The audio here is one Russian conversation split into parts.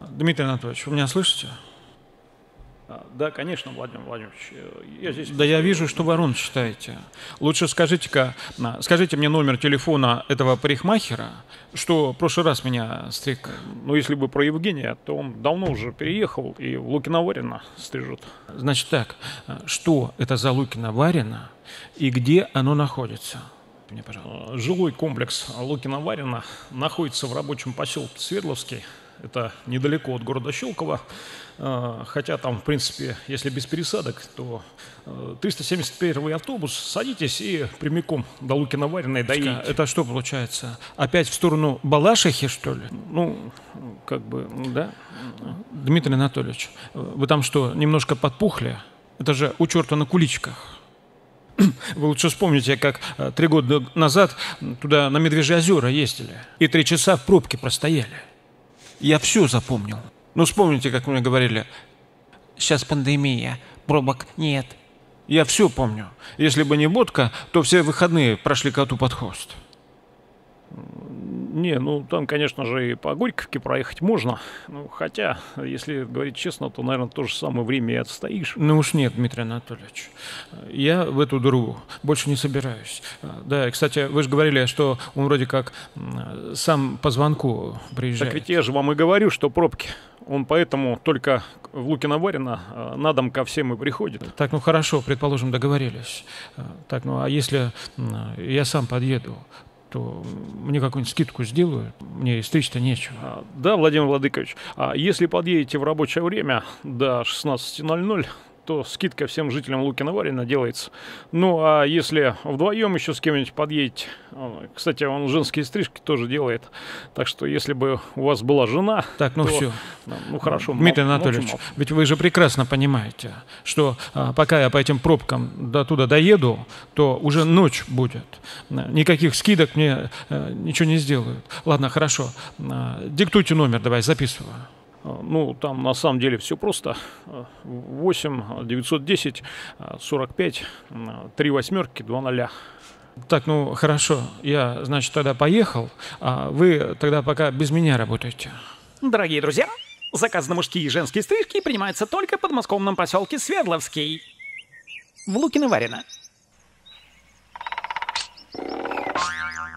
Дмитрий Анатольевич, вы меня слышите? А, Да, конечно, Владимир Владимирович. э, Я здесь... Да я вижу, что ворон читаете. Лучше скажите-ка, а, скажите мне номер телефона этого парикмахера, что в прошлый раз меня стриг. Ну, если бы про Евгения, то он давно уже переехал и в Лукино-Варино стрижет. Значит так, а, что это за Лукина Варина и где оно находится? Мне, пожалуйста. Жилой комплекс Лукино-Варино находится в рабочем поселке Свердловский. Это недалеко от города Щелково. Э, Хотя там, в принципе, если без пересадок, то э, 371 автобус, садитесь и прямиком до Лукино-Вариной доедете. Это что получается? Опять в сторону Балашихи, что ли? Ну, как бы, да. Дмитрий Анатольевич, вы там что, немножко подпухли? Это же у черта на куличках. Вы лучше вспомните, как э, три года назад туда на Медвежье озера ездили и три часа в пробке простояли. Я все запомнил. Ну, вспомните, как мне говорили, сейчас пандемия, пробок нет. Я все помню. Если бы не водка, то все выходные прошли коту под хвост. Не, ну там, конечно же, и по Горьковке проехать можно. Ну, хотя, если говорить честно, то, наверное, то же самое время и отстоишь. Ну уж нет, Дмитрий Анатольевич. Я в эту дыру больше не собираюсь. Да, и, кстати, вы же говорили, что он вроде как сам по звонку приезжает. Так ведь я же вам и говорю, что пробки. Он поэтому только в Лукино-Варино э, на дом ко всем и приходит. Так, ну хорошо, предположим, договорились. А, Так, ну а если я сам подъеду, то мне какую-нибудь скидку сделают? Мне стричь-то нечего. А, Да, Владимир Владыкович, а если подъедете в рабочее время до 16.00, то скидка всем жителям Лукино-Варина делается. Ну, а если вдвоем еще с кем-нибудь подъедете, а, кстати, он женские стрижки тоже делает, так что если бы у вас была жена, Так, ну то- все. ну хорошо. Дмитрий мол- Анатольевич, молчу, ведь вы же прекрасно понимаете, что а, пока я по этим пробкам до туда доеду, то уже ночь будет. А, Никаких скидок мне э, ничего не сделают. Ладно, хорошо. А, Диктуйте номер, давай, записываю. Молчу. Ну, там на самом деле все просто. 8 910 45 3 восьмерки 2 ноля. Так, ну хорошо, я, значит, тогда поехал, а вы тогда пока без меня работаете. Дорогие друзья, заказ на мужские и женские стрижки принимается только в подмосковном поселке Свердловский. В Лукино-Варино.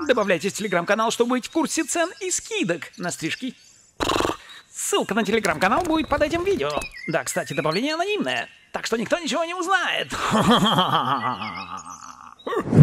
Добавляйтесь в телеграм-канал, чтобы быть в курсе цен и скидок на стрижки. Ссылка на телеграм-канал будет под этим видео. Да, кстати, добавление анонимное, так что никто ничего не узнает.